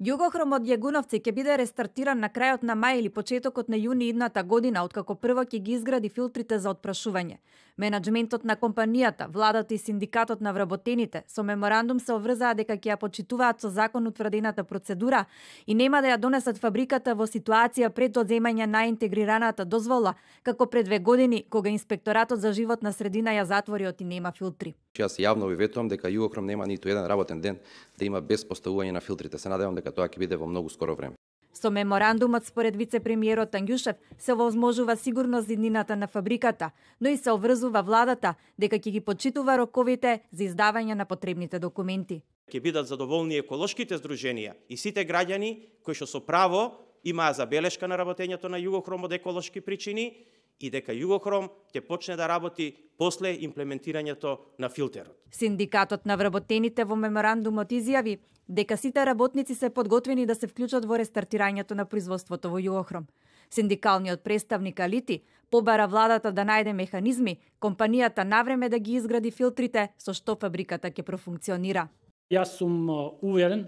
Југохром од Јагуновци ќе биде рестартиран на крајот на мај или почетокот на јуни идната година, откако прво ќе ги изгради филтрите за отпрашување. Менеджментот на компанијата, владата и синдикатот на вработените со меморандум се обврзаа дека ќе ја почитуваат со закон утврдената процедура и нема да ја донесат фабриката во ситуација пред одземање на интегрираната дозвола, како пред две години кога инспекторатот за животна средина ја затвори и нема филтри. Јас јавно ви ветувам дека Југохром нема ниту еден работен ден да има без поставување на филтрите. Се надевам дека тоа ќе биде во многу скоро време. Со меморандумот според вице-премиерот Ангјушев се возможува сигурно зиднината на фабриката, но и се обврзува владата дека ќе ги почитува роковите за издавање на потребните документи. Ќе бидат задоволни еколошките здруженија и сите граѓани кои што со право имаа забелешка на работењето на Југохром од еколошки причини и дека Југохром ќе почне да работи после имплементирањето на филтерот. Синдикатот на вработените во меморандумот изјави дека сите работници се подготвени да се вклучат во рестартирањето на производството во Југохром. Синдикалниот представник Алити побара владата да најде механизми компанијата навреме да ги изгради филтрите со што фабриката ќе профункционира. Јас сум уверен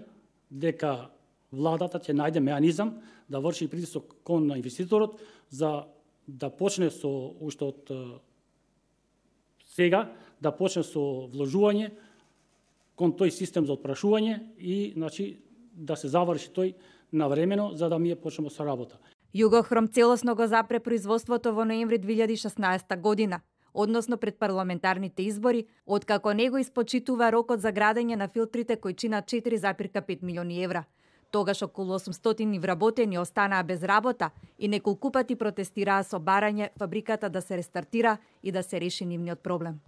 дека владата ќе најде механизам да врши притисок кон инвеститорот за да почне со уште од сега да почне со вложување кон тој систем за отпрашување и значи да се заврши тој навремено за да ние почнеме со работа. Југохром целосно го запре производството во ноември 2016 година, односно пред парламентарните избори, откако него испочитува рокот за градење на филтрите кои чинат 4,5 милиони евра. Тогаш околу 800 вработени останаа без работа и неколку пати протестираа со барање фабриката да се рестартира и да се реши нивниот проблем.